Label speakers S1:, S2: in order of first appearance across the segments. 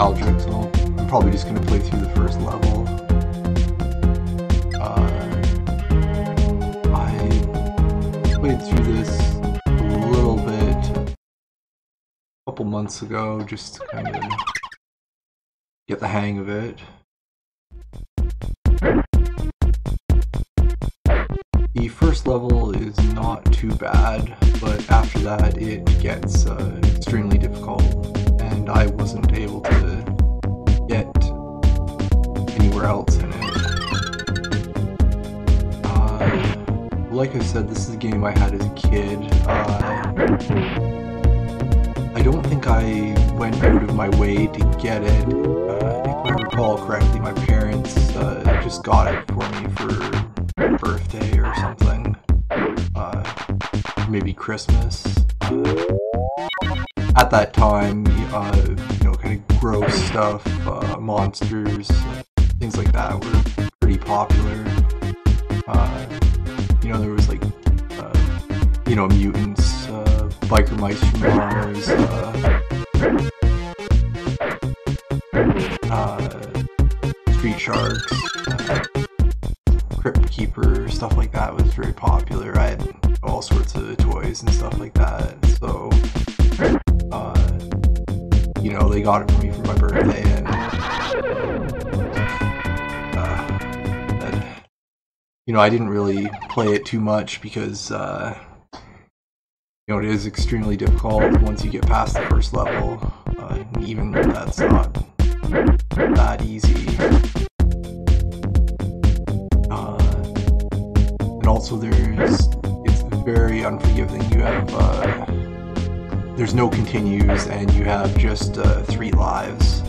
S1: nostalgic, so I'm probably just gonna play through the first level. Uh, I played through this a little bit a couple months ago, just to kind of get the hang of it. The first level is not too bad, but after that it gets uh, extremely difficult, and I wasn't able to else in it. Uh, like I said, this is a game I had as a kid. Uh, I don't think I went out of my way to get it. Uh, if I recall correctly, my parents uh, just got it for me for birthday or something. Uh, maybe Christmas. Uh, at that time, uh, you know, kind of gross stuff, uh, monsters, things like that were pretty popular. Uh, you know, there was like, uh, you know, mutants, uh, biker mice from Mars, uh, uh, street sharks, uh, Crypt Keeper, stuff like that was very popular. I had all sorts of toys and stuff like that. So, you know, they got it for me for my birthday, and, you know, I didn't really play it too much because, uh, you know, it is extremely difficult once you get past the first level. Uh, even that's not that easy. Uh, and also there's it's very unforgiving. You have uh, there's no continues, and you have just uh, three lives.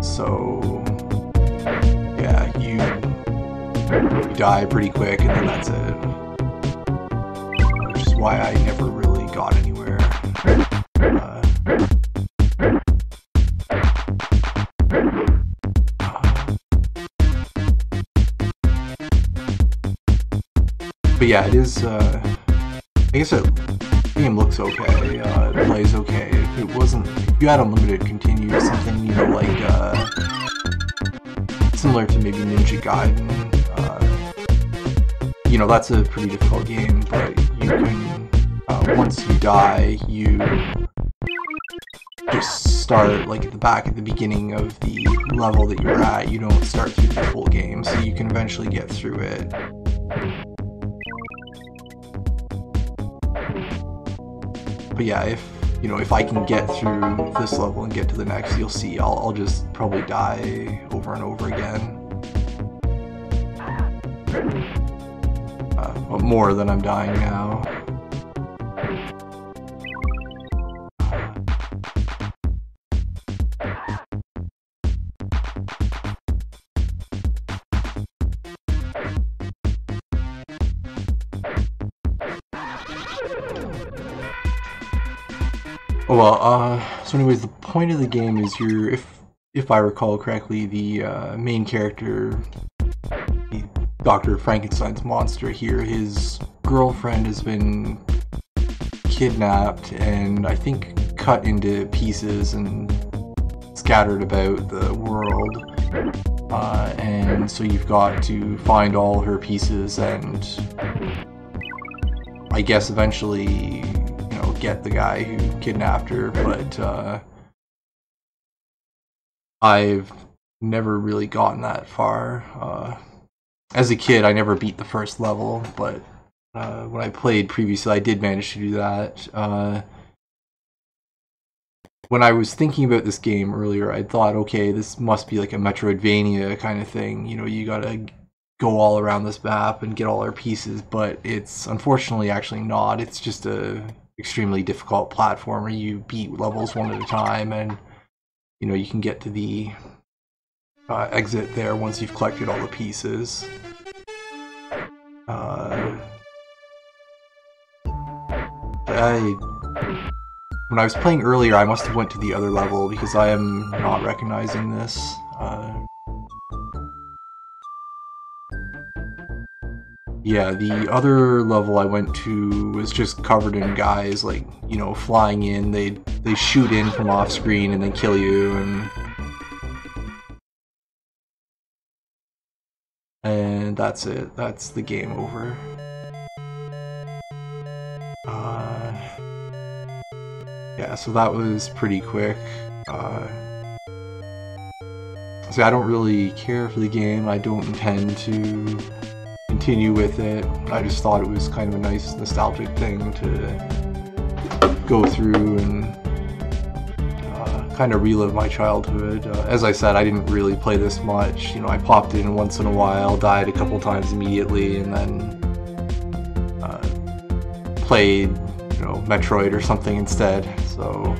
S1: So die pretty quick, and then that's it. Which is why I never really got anywhere. Uh, but yeah, it is. Uh, I guess it, the game looks okay. Uh, it plays okay. If it wasn't, if you had unlimited continues, something you know like uh, similar to maybe Ninja Gaiden. You know that's a pretty difficult game, but you can uh, once you die, you just start like at the back at the beginning of the level that you're at. You don't start through the whole game, so you can eventually get through it. but yeah, if you know if I can get through this level and get to the next, you'll see I'll, I'll just probably die over and over again. More than I'm dying now. Oh, well, uh, so anyways, the point of the game is you're, if if I recall correctly, the uh, main character, Dr. Frankenstein's monster here, his girlfriend has been kidnapped and I think cut into pieces and scattered about the world. Uh, and so you've got to find all her pieces and I guess eventually you know, get the guy who kidnapped her, but uh, I've never really gotten that far. Uh, as a kid, I never beat the first level, but uh, when I played previously, I did manage to do that. Uh, when I was thinking about this game earlier, I thought, okay, this must be like a Metroidvania kind of thing. You know, you gotta go all around this map and get all our pieces, but it's unfortunately actually not. It's just a extremely difficult platformer. You beat levels one at a time, and you know you can get to the uh, exit there once you've collected all the pieces. Uh, I when I was playing earlier, I must have went to the other level because I am not recognizing this. Uh, yeah, the other level I went to was just covered in guys like you know flying in. They they shoot in from off screen and then kill you and. That's it. That's the game over. Uh, yeah, so that was pretty quick. Uh, so I don't really care for the game. I don't intend to continue with it. I just thought it was kind of a nice nostalgic thing to go through and kind of relive my childhood. Uh, as I said, I didn't really play this much. You know, I popped in once in a while, died a couple times immediately, and then uh, played, you know, Metroid or something instead. So.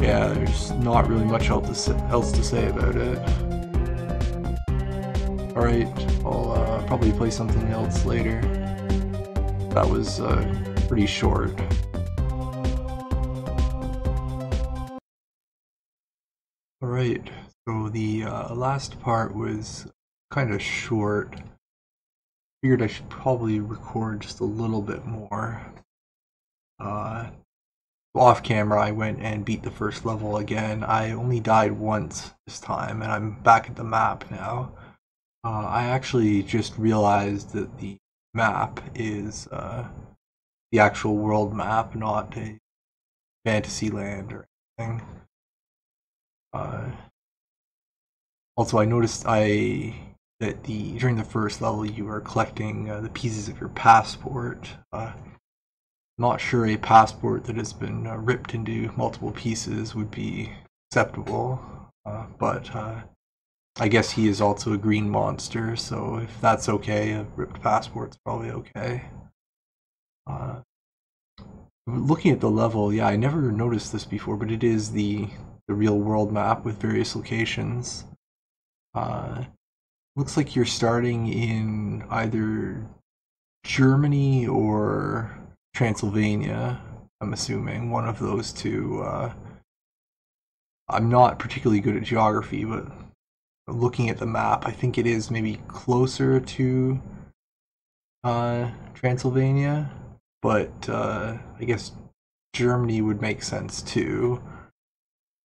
S1: yeah, there's not really much else to say about it. Alright, I'll uh, probably play something else later. That was uh, pretty short. Alright, so the uh, last part was kind of short. Figured I should probably record just a little bit more. Uh, off camera, I went and beat the first level again. I only died once this time, and I'm back at the map now. Uh, I actually just realized that the map is uh, the actual world map, not a fantasy land or anything. Uh, also, I noticed I that the during the first level you are collecting uh, the pieces of your passport. Uh, not sure a passport that has been uh, ripped into multiple pieces would be acceptable, uh, but uh, I guess he is also a green monster, so if that's okay, a ripped passport's probably okay. Uh, looking at the level, yeah, I never noticed this before, but it is the, the real world map with various locations. Uh, looks like you're starting in either Germany or Transylvania, I'm assuming, one of those two. Uh, I'm not particularly good at geography, but looking at the map, I think it is maybe closer to uh, Transylvania, but uh, I guess Germany would make sense too.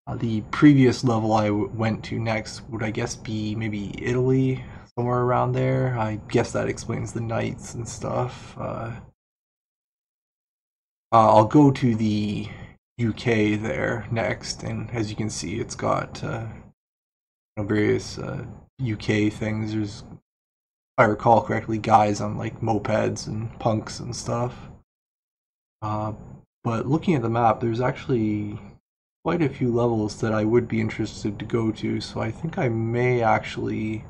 S1: Uh, the previous level I went to next would, I guess, be maybe Italy, somewhere around there. I guess that explains the knights and stuff. Uh, uh, I'll go to the UK there next, and as you can see, it's got uh, various uh, UK things. There's, if I recall correctly, guys on like mopeds and punks and stuff. Uh, but looking at the map, there's actually quite a few levels that I would be interested to go to, so I think I may actually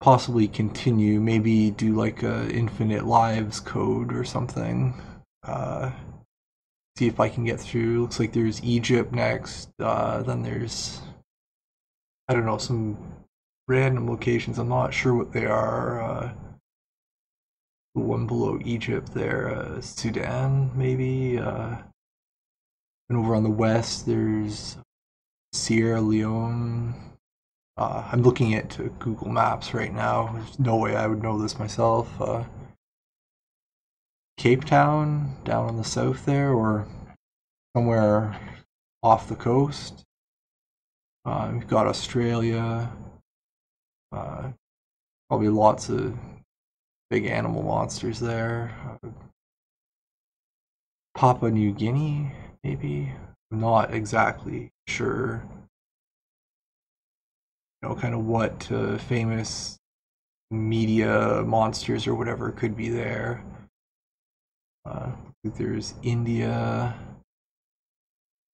S1: possibly continue, maybe do like a infinite lives code or something. Uh, see if I can get through. Looks like there's Egypt next. Uh, then there's, I don't know, some random locations. I'm not sure what they are. Uh, the one below Egypt there, uh, Sudan maybe. And over on the west, there's Sierra Leone. Uh, I'm looking at Google Maps right now. There's no way I would know this myself. Uh, Cape Town down on the south there, or somewhere off the coast. Uh, we've got Australia. Uh, probably lots of big animal monsters there. Uh, Papua New Guinea, maybe. I'm not exactly sure. You know, kind of what uh, famous media monsters or whatever could be there. Uh, there's India.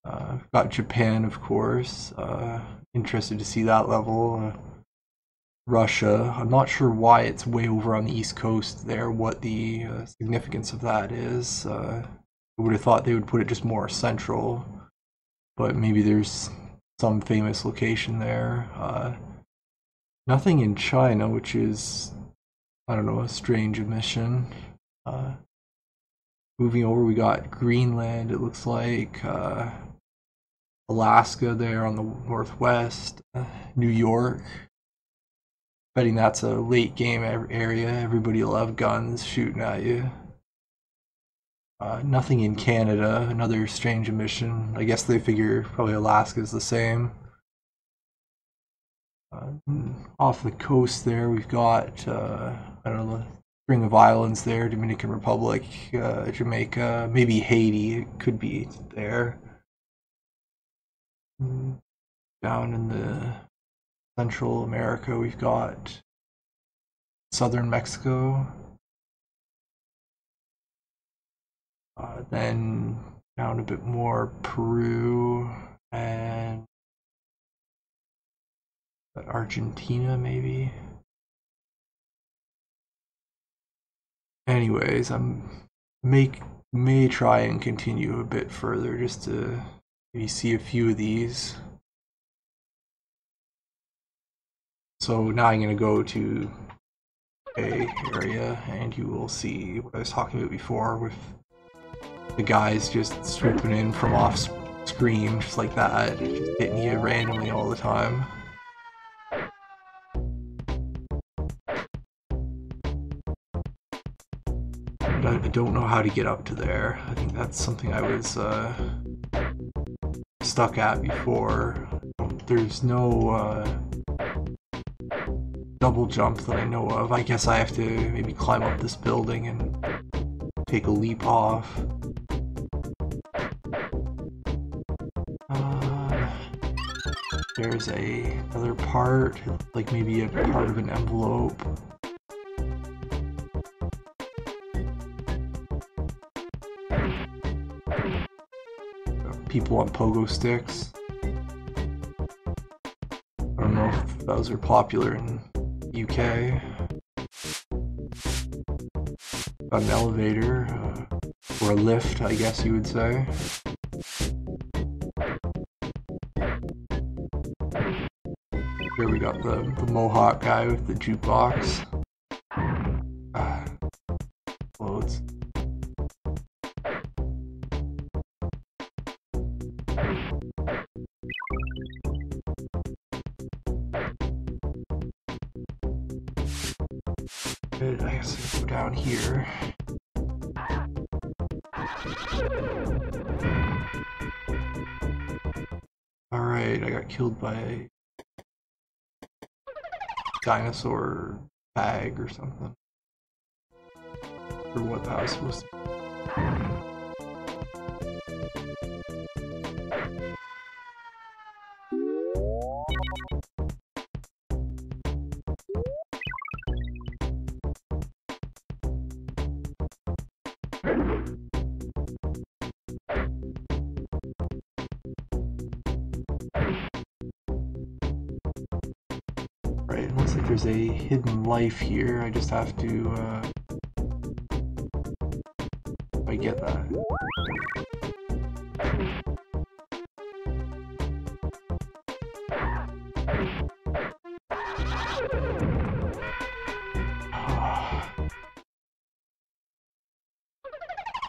S1: Uh, got Japan, of course. Uh, interested to see that level. Uh, Russia. I'm not sure why it's way over on the east coast there. What the uh, significance of that is. I would have thought they would put it just more central, but maybe there's some famous location there. Uh, nothing in China, which is I don't know a strange omission. Uh, moving over, we got Greenland, it looks like. Uh, Alaska there on the northwest. Uh, New York. betting that's a late game area. Everybody will have guns shooting at you. Uh, nothing in Canada, another strange emission. I guess they figure probably Alaska is the same. Uh, off the coast there, we've got, uh, I don't know, string of islands there Dominican Republic, uh, Jamaica, maybe Haiti, it could be there. Down in the Central America, we've got southern Mexico. Uh, then down a bit more Peru and Argentina, maybe. Anyways, I'm make may try and continue a bit further just to maybe see a few of these. So now I'm going to go to a area and you will see what I was talking about before with the guys just swooping in from off screen just like that, just hitting you randomly all the time. But I don't know how to get up to there. I think that's something I was uh, stuck at before. There's no uh, double jump that I know of. I guess I have to maybe climb up this building and take a leap off. There's a other part, like maybe a part of an envelope. People on pogo sticks. I don't know if those are popular in UK. An elevator, uh, or a lift, I guess you would say. Here we got the, the Mohawk guy with the jukebox. Ah, loads. I guess go down here. Alright, I got killed by dinosaur bag or something. For what that was supposed to be. There's a hidden life here. I just have to, uh, I get that.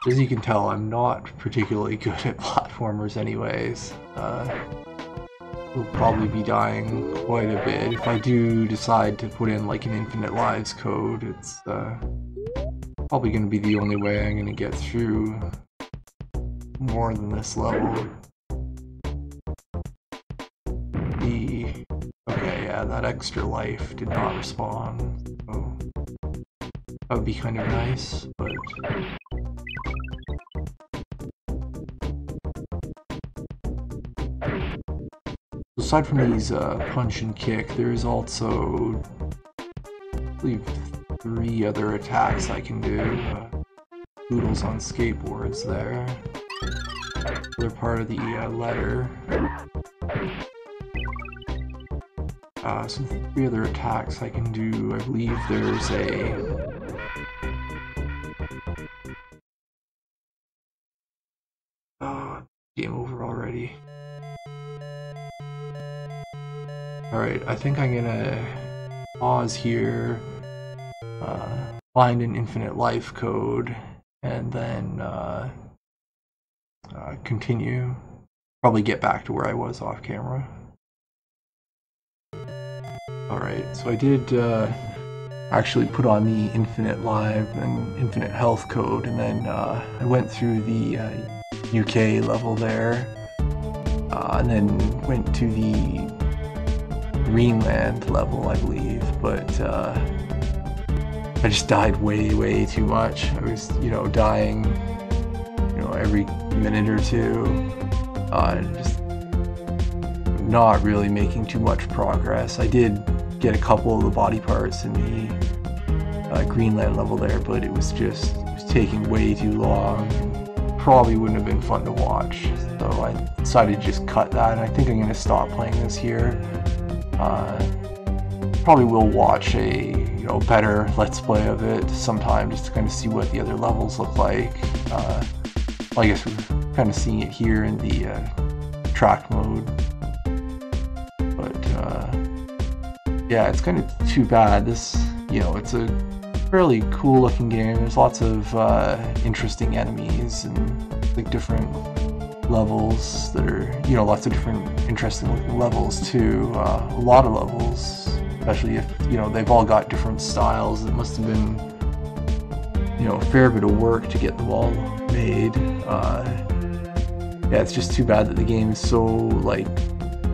S1: As you can tell, I'm not particularly good at platformers anyways. Uh, will probably be dying quite a bit. If I do decide to put in like an infinite lives code, it's uh, probably going to be the only way I'm going to get through more than this level. The... Okay, yeah, that extra life did not respond, so that would be kind of nice, but... aside from these uh, punch and kick, there's also, I believe, three other attacks I can do. Uh, Poodles on skateboards there. They're part of the uh, letter. Uh, some three other attacks I can do. I believe there's a Oh, game over already. Alright, I think I'm gonna pause here, uh, find an infinite life code, and then uh, uh, continue. Probably get back to where I was off camera. Alright, so I did uh, actually put on the Infinite Live and Infinite Health code, and then uh, I went through the UK uh, level there, and then went to the Greenland level, I believe, but uh, I just died way, way too much. I was, you know, dying, you know, every minute or two. Uh, just not really making too much progress. I did get a couple of the body parts in the uh, Greenland level there, but it was just it was taking way too long. Probably wouldn't have been fun to watch, so I decided to just cut that. And I think I'm going to stop playing this here. Uh, probably will watch a you know better let's play of it sometime just to kind of see what the other levels look like. Uh, well, I guess we're kind of seeing it here in the uh, track mode, but uh, yeah, it's kind of too bad. This you know it's a fairly cool looking game. There's lots of uh, interesting enemies and like different levels that are, you know, lots of different interesting levels too. Uh, a lot of levels, especially if, you know, they've all got different styles. It must have been, you know, a fair bit of work to get them all made. Uh, yeah, it's just too bad that the game is so, like,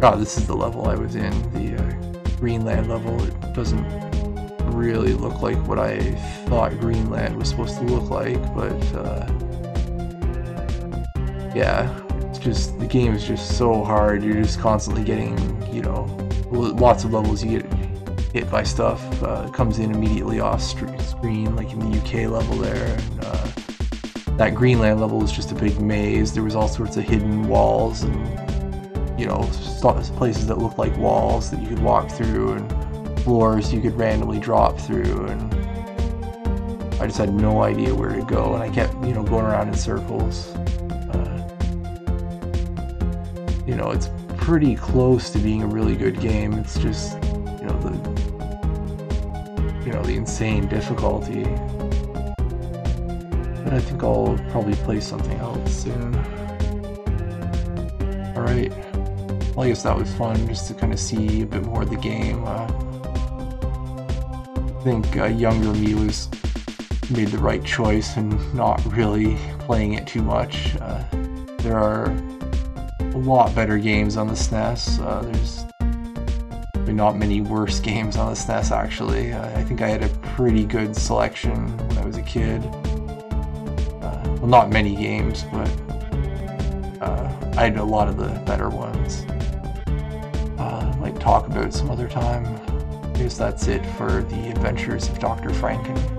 S1: oh, this is the level I was in, the uh, Greenland level. It doesn't really look like what I thought Greenland was supposed to look like, but, uh, yeah, just the game is just so hard. You're just constantly getting, you know, lots of levels you get hit by stuff. Uh, comes in immediately off screen, like in the UK level there. And, uh, that Greenland level was just a big maze. There was all sorts of hidden walls and, you know, places that looked like walls that you could walk through and floors you could randomly drop through and I just had no idea where to go and I kept, you know, going around in circles. Know, it's pretty close to being a really good game. It's just, you know, the you know, the insane difficulty. But I think I'll probably play something else soon. Alright. Well, I guess that was fun, just to kind of see a bit more of the game. Uh, I think uh, younger me was made the right choice and not really playing it too much. Uh, there are a lot better games on the SNES. Uh, there's not many worse games on the SNES actually. Uh, I think I had a pretty good selection when I was a kid. Uh, well, not many games, but uh, I had a lot of the better ones. Uh, I might talk about some other time. I guess that's it for the adventures of Dr. Franken.